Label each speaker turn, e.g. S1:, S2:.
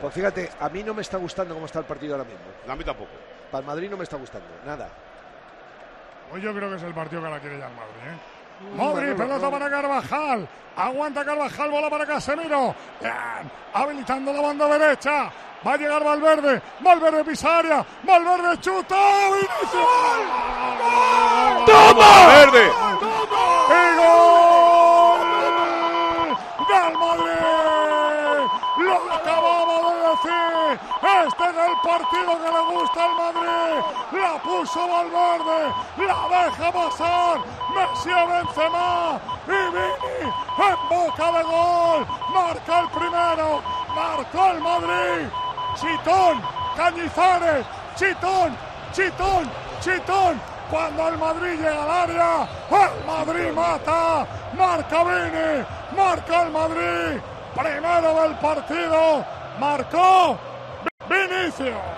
S1: Pues fíjate, a mí no me está gustando cómo está el partido ahora mismo.
S2: A mí tampoco.
S1: Para el Madrid no me está gustando, nada.
S3: Pues yo creo que es el partido que la quiere ya el Madrid, ¿eh?
S1: Manolo,
S3: pelota para Carvajal. Aguanta Carvajal, bola para Casemiro. Bien, habilitando la banda derecha. Va a llegar Valverde. Valverde pisa área. Valverde chuta. ¡Vinicius!
S2: ¡Toma! ¡Verde!
S3: ¡Y gol! ¡Del Madrid! Lo acababa Este es el partido que le gusta al Madrid. La puso Valverde. La deja pasar. Messi a Benzema. Y Vini en boca de gol. Marca el primero. Marcó el Madrid. Chitón. Cañizares. Chitón. Chitón. Chitón. Cuando el Madrid llega al área, el Madrid mata, marca Vini, marca el Madrid, primero del partido, marcó Vinicio.